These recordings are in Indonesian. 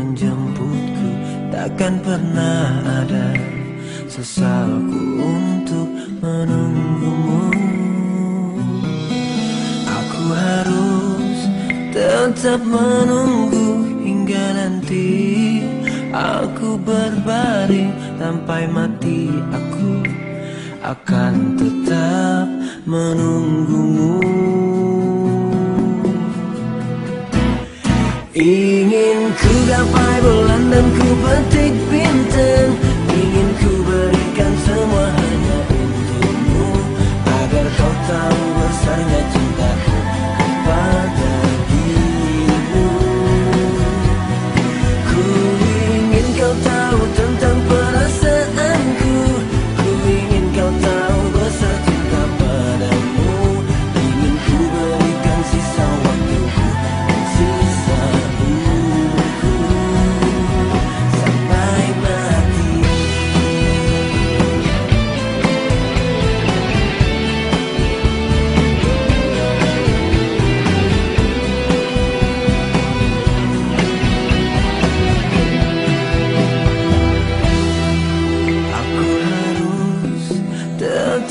rambutku Takkan pernah ada sesalku untuk menunggumu. Aku harus tetap menunggu hingga nanti Aku berbaring sampai mati Aku akan tetap menunggumu gapai bulan dan ku petik bintang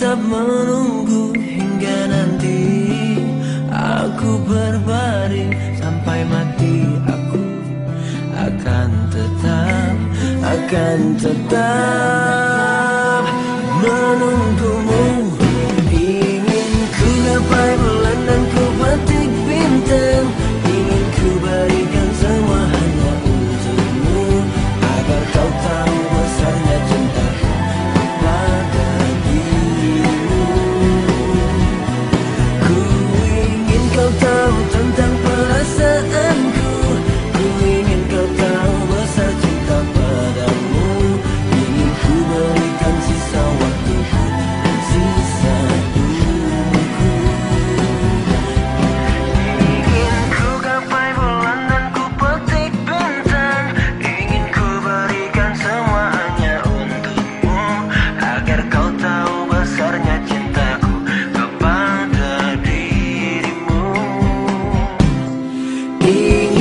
tetap menunggu hingga nanti. Aku berbaring sampai mati. Aku akan tetap, akan tetap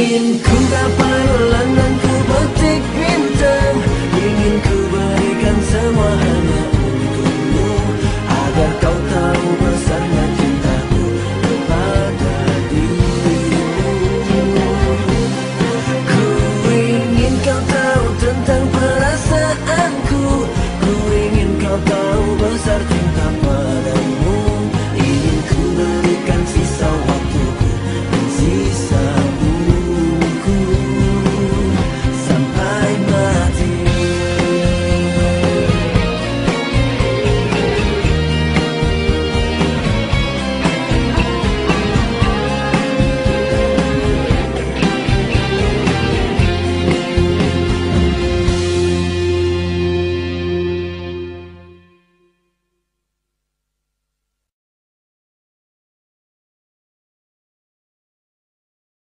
ingin ku gapai lelah